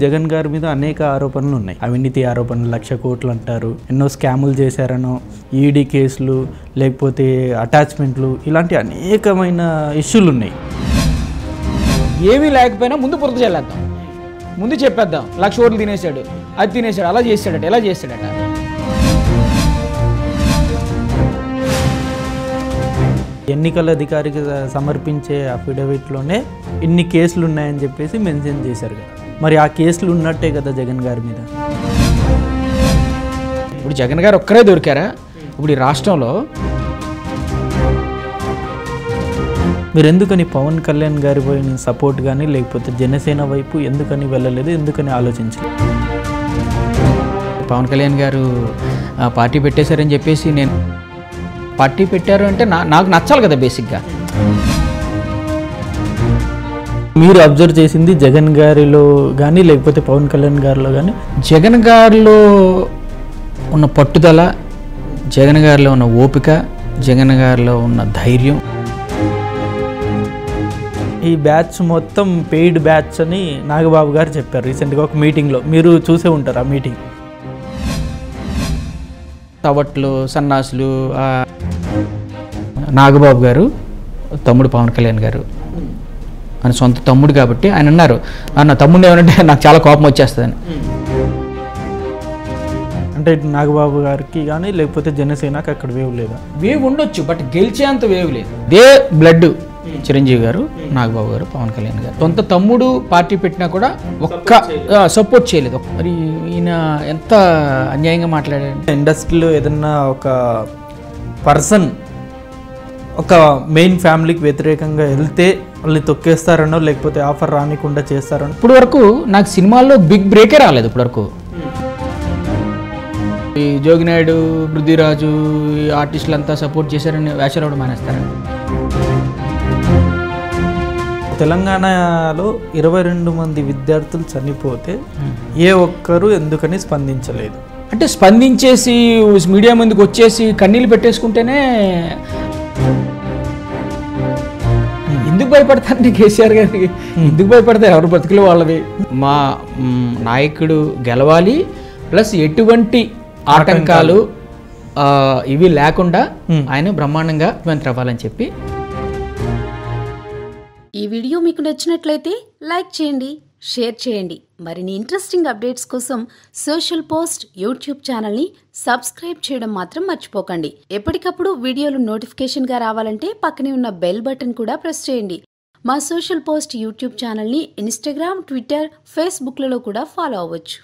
జగన్ గారి మీద అనేక ఆరోపణలు ఉన్నాయి. అవినీతి ఆరోపణలు లక్ష కోట్లు అంటారు. ఎన్నో స్కాములు చేశారనో ఈడీ కేసులు లేకపోతే అటాచ్మెంట్లు ఇలాంటి అనేకమైన ఇష్యూలు ఉన్నాయి. ఏమీ లేకపోయినా ముందు బురద చల్లేద్దాం. ముందు చెప్పేద్దాం. లక్ష ఓట్లు తినేశాడు. అది తినేశాడు. అలా చేశాడట. ఎలా చేశాడట. ఎన్నికల అధికారికి సమర్పించే అఫిడవిట్లోనే ఇన్ని కేసులు ఉన్నాయని చెప్పేసి మెన్షన్ చేశారు కదా. మరి ఆ కేసులు ఉన్నట్టే కదా జగన్ గారి మీద. ఇప్పుడు జగన్ గారు ఒక్కరే దొరికారా? ఇప్పుడు ఈ రాష్ట్రంలో మీరు ఎందుకని పవన్ కళ్యాణ్ గారి పోయిన సపోర్ట్ కానీ లేకపోతే జనసేన వైపు ఎందుకని వెళ్ళలేదు ఎందుకని ఆలోచించలేదు? పవన్ కళ్యాణ్ గారు పార్టీ పెట్టేశారని చెప్పేసి నేను పార్టీ పెట్టారు అంటే నా నాకు నచ్చాలి కదా బేసిక్గా. మీరు అబ్జర్వ్ చేసింది జగన్ గారిలో కానీ లేకపోతే పవన్ కళ్యాణ్ గారిలో కానీ జగన్ గారిలో ఉన్న పట్టుదల జగన్ గారిలో ఉన్న ఓపిక జగన్ గారిలో ఉన్న ధైర్యం. ఈ బ్యాచ్ మొత్తం పెయిడ్ బ్యాచ్ అని నాగబాబు గారు చెప్పారు రీసెంట్గా ఒక మీటింగ్లో మీరు చూసే ఉంటారు ఆ మీటింగ్ తవట్లు సన్నాసులు నాగబాబు గారు తమ్ముడు పవన్ కళ్యాణ్ గారు. ఆయన సొంత తమ్ముడు కాబట్టి ఆయన అన్నారు అన్న తమ్ముడు ఏమంటే నాకు చాలా కోపం వచ్చేస్తుందని. అంటే ఇటు నాగబాబు గారికి కానీ లేకపోతే జనసేనకి అక్కడ వేవ్ లేదా? వేవ్ ఉండొచ్చు బట్ గెలిచేంత వేవ్ లేదు. ఇదే బ్లడ్ చిరంజీవి గారు నాగబాబు గారు పవన్ కళ్యాణ్ గారు. సొంత తమ్ముడు పార్టీ పెట్టినా కూడా ఒక్క సపోర్ట్ చేయలేదు. మరి ఈయన ఎంత అన్యాయంగా మాట్లాడారు ఇండస్ట్రీలో ఏదన్నా ఒక పర్సన్ ఒక మెయిన్ ఫ్యామిలీకి వ్యతిరేకంగా వెళ్తే వాళ్ళు తొక్కేస్తారనో లేకపోతే ఆఫర్ రానికుండా చేస్తారనో? ఇప్పుడు వరకు నాకు సినిమాల్లో బిగ్ బ్రేకే రాలేదు ఇప్పుడు వరకు. ఈ జోగినాయుడు పృథ్వీరాజు ఈ ఆర్టిస్టులు అంతా సపోర్ట్ చేశారని వేషరావుడు మానేస్తారా? తెలంగాణలో ఇరవై రెండు మంది విద్యార్థులు చనిపోతే ఏ ఒక్కరు ఎందుకని స్పందించలేదు. అంటే స్పందించేసి మీడియా ముందుకు వచ్చేసి కన్నీళ్ళు పెట్టేసుకుంటేనే భయపడతారండి కేసీఆర్ గారికి? ఎందుకు భయపడతారు? ఎవరు బతుకులు వాళ్ళవి? మా నాయకుడు గెలవాలి ప్లస్ ఎటువంటి ఆటంకాలు ఆ, ఇవి లేకుండా ఆయన బ్రహ్మాండంగా ముఖ్యమంత్రి అవ్వాలని చెప్పి ఈ వీడియో మీకు నచ్చినట్లయితే లైక్ చేయండి షేర్ చేయండి. మరిన్ని ఇంట్రెస్టింగ్ అప్డేట్స్ కోసం సోషల్ పోస్ట్ యూట్యూబ్ ఛానల్ని సబ్స్క్రైబ్ చేయడం మాత్రం మర్చిపోకండి. ఎప్పటికప్పుడు వీడియోలు నోటిఫికేషన్గా రావాలంటే పక్కనే ఉన్న బెల్ బటన్ కూడా ప్రెస్ చేయండి. మా సోషల్ పోస్ట్ యూట్యూబ్ ఛానల్ని ఇన్స్టాగ్రామ్ ట్విట్టర్ ఫేస్బుక్లలో కూడా ఫాలో అవ్వచ్చు.